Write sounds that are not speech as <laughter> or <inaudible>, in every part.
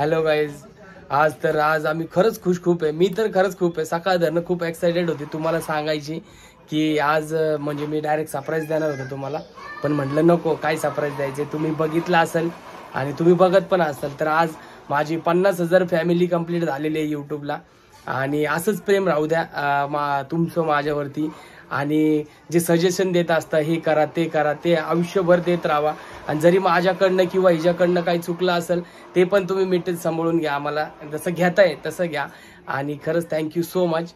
Hello guys आज तर आज आम्ही खरंच खुश खूप आहे. मी तर खरंच खूप आहे. सकाळ धरणं खूप एक्सायटेड होती. तुम्हाला सांगायची की आज म्हणजे मी डायरेक्ट सरप्राईज देणार होतो तुम्हाला. पण म्हटलं नको. काय सरप्राईज द्यायचे? तुम्ही बघितलं असेल आणि तुम्ही बघत पण असाल. तर आज माझी पन्नास हजार फॅमिली कंप्लीट झालेली आहे यूट्यूबला आणि असंच प्रेम राहू द्या. मा तुमचं माझ्यावरती. आणि जे सजेशन देत असतं हे करा ते करा ते आयुष्यभर देत राहा. आणि जरी माझ्याकडनं किंवा हिच्याकडनं काही चुकलं असेल ते पण तुम्ही मीठ सांभाळून घ्या आम्हाला. जसं घेताय तसं घ्या. आणि खरंच thank you so much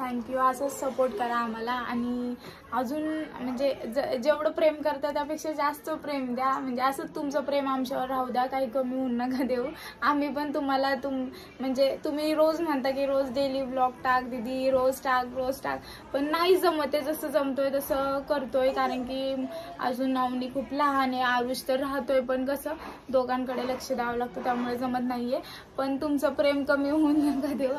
thank you असंच सपोर्ट करा आम्हाला. आणि अजून म्हणजे ज- जेवढं प्रेम करता त्यापेक्षा जास्त प्रेम द्या. म्हणजे असंच तुमचं प्रेम आमच्यावर राहू द्या. काही कमी होऊन नका देऊ. आम्ही पण तुम्हाला तुम म्हणजे तुम्ही रोज म्हणता की रोज डेली ब्लॉग टाक दिदी रोज टाक रोज टाक. पण नाही जमत आहे. जसं जमतोय तसं करतोय. कारण की अजून नावनी खूप लहान आहे. आरुष तर राहतोय. पण कसं दोघांकडे लक्ष द्यावं लागतं. त्यामुळे जमत नाहीये. पण तुमचं प्रेम कमी होऊन नका देऊ.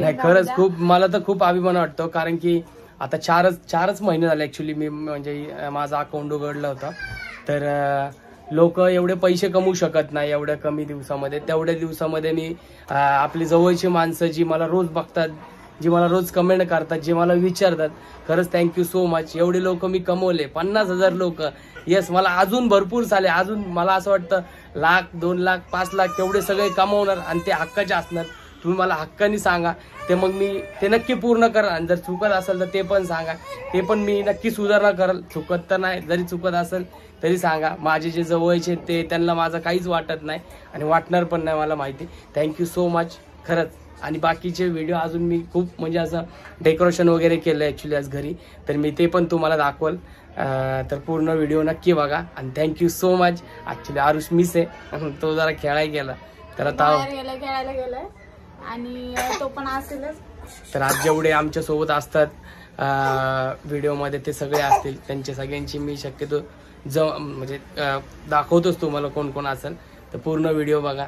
नाही खरंच. खूप मला तर खूप अभिमान वाटतो कारण की आता चारच चारच महिने झाले ऍक्च्युली मी म्हणजे माझा अकाउंट उघडलं होतं. तर लोक एवढे पैसे कमवू शकत नाही एवढ्या कमी दिवसामध्ये. तेवढ्या दिवसामध्ये मी आपली जवळची माणसं जी मला रोज बघतात जी मला रोज कमेंट करतात जे मला विचारतात खरंच थँक्यू सो मच एवढे लोक मी कमवले पन्नास हजार लोक. येस मला अजून भरपूर झाले अजून मला असं वाटतं लाख दोन लाख पाच लाख तेवढे सगळे कमवणार आणि ते हक्काचे असणार. तुम्ही मला हक्काने सांगा. ते मग मी ते नक्की पूर्ण करा. आणि जर चुकत असेल तर ते पण सांगा. ते पण मी नक्की सुधारणा करल. चुकत तर नाही जरी चुकत असेल तरी सांगा. माझे जे जवळचे ते त्यांना माझं काहीच वाटत नाही आणि वाटणार पण नाही मला माहिती. थँक्यू सो मच खरंच. आणि बाकीचे व्हिडिओ अजून मी खूप म्हणजे असं डेकोरेशन वगैरे केलं ॲक्च्युली आज घरी. तर मी ते पण तुम्हाला दाखवल. तर पूर्ण व्हिडिओ नक्की बघा. आणि thank you so much actually Arush miss आहे. <laughs> तो जरा खेळायला गेला. तर आता खेळायला गेलाय. आणि तो पण असेलच. तर आज जेवढे आमच्यासोबत असतात व्हिडिओमध्ये ते सगळे असतील त्यांच्या सगळ्यांची मी शक्यतो ज म्हणजे दाखवतोच तुम्हाला कोण कोण असेल. तर पूर्ण व्हिडिओ बघा.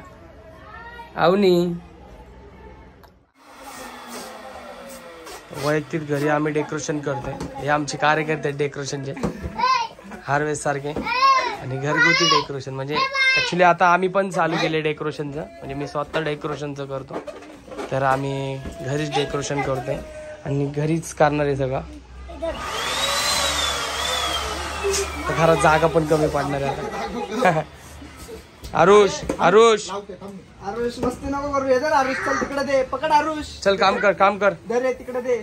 अवनी वैयक्तिक घरी आम्ही डेकोरेशन करतोय. हे आमचे कार्यकर्ते आहेत डेकोरेशनचे हार्वेस्ट सारखे. आणि घरगुती डेकोरेशन म्हणजे ऍक्च्युली आता आम्ही पण चालू केले डेकोरेशनचं म्हणजे मी स्वतः डेकोरेशनचं करतो. तर आम्ही घरीच डेकोरेशन करतोय. आणि घरीच करणार आहे सगळं. तर खरंच जागा पण कमी पडणार आहे <laughs> आरुष आरुष. आरुष मस्ती नको करू. धर आरुष चल तिकडे दे. पकड आरुष. चल काम कर काम कर. तिकडे दे.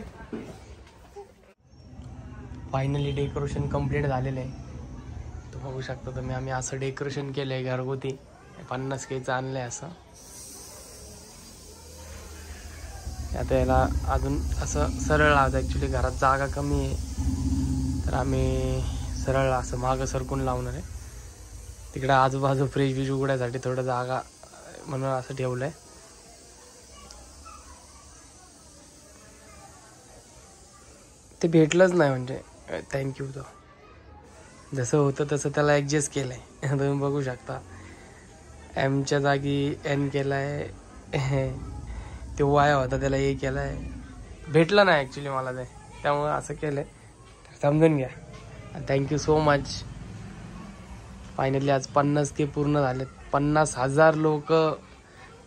फायनली डेकोरेशन कंप्लीट झालेलं आहे. तो बघू शकता तुम्ही आम्ही असं डेकोरेशन केलंय घरगुती. पन्नास केचं आणलंय असं. आता याला अजून असं सरळ लावतं ॲक्च्युली घरात जागा कमी आहे. तर आम्ही सरळ असं मागं सरकून लावणार आहे. तिकडे आजूबाजू फ्रीज बीज उघड्यासाठी थोडं जागा म्हणून असं ठेवलं आहे ते भेटलंच नाही म्हणजे. थँक्यू तो जसं होतं तसं त्याला ॲडजस्ट केलं आहे तुम्ही बघू शकता. एमच्या जागी एन केला आहे ते वाया होता त्याला ए केला आहे भेटलं नाही ॲक्च्युली मला ते. त्यामुळं असं केलं आहे समजून घ्या. थँक्यू सो मच फायनली आज पन्नास के पूर्ण झालेत. पन्नास हजार लोक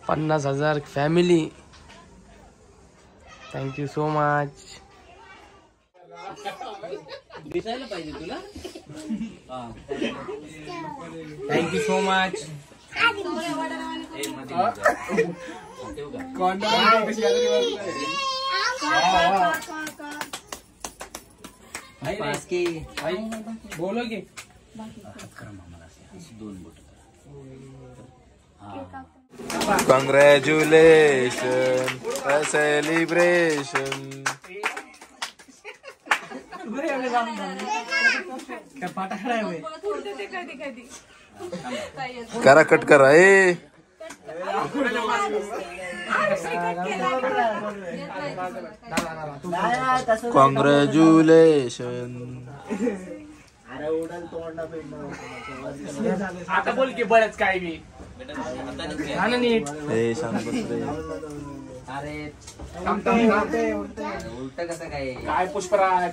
पन्नास हजार family thank you so much thank you so much बोलो की Congratulations, a celebration. <laughs> करा कट करा. ए. कॉंग्रॅच्युलेशन अरे आता बोल की बरंच काय मी. हा नीट. हे सांग बस रे. उलट कसं काय काय पुष्पराज?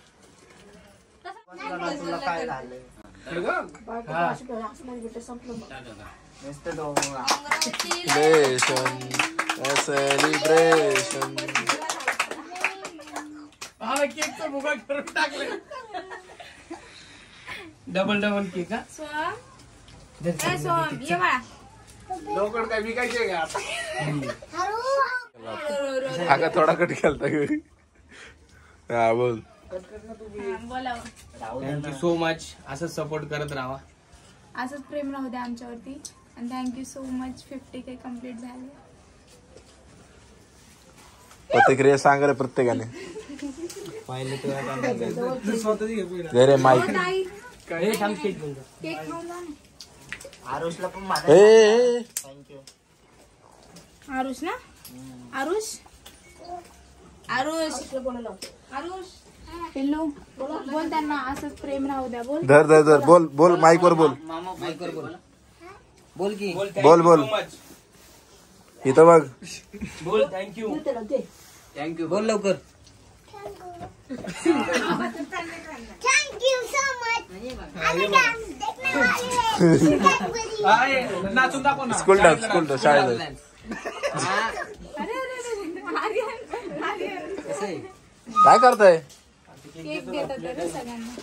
काय झालं नुसतं डोंगरा. सेलिब्रेशन सेलिब्रेशन केकचा भुगा करून टाकले. डबल डबल केक हा? लवकर काय विकायचे का आता? हा थोडा कट केलता. हा बोल. थँक्यू सो मच असंच सपोर्ट करत राहा. असंच प्रेम राहू द्या आमच्यावरती. आणि thank you so much fifty K complete झाले. प्रतिक्रिया सांग रे प्रत्येकाने. रे माईक हे आरुषला पण. थँक्यू आरुष ना? आरुष? आरुष. आरुष. पिल्लू बोल त्यांना असंच प्रेम राहू द्या बोल. धर धर धर बोल बोल माईक वर बोल. माईक वर बोल बोल की. बोल बोल, बोल. इथं बघ. बोल थँक्यू थँक्यू बोल लवकर. स्कूल डान्स स्कूल डान्स शाळेत अरे अरे अरे आर्यन आर्यन कसं आहे? काय करताय? केक देतात रे सगळ्यांना.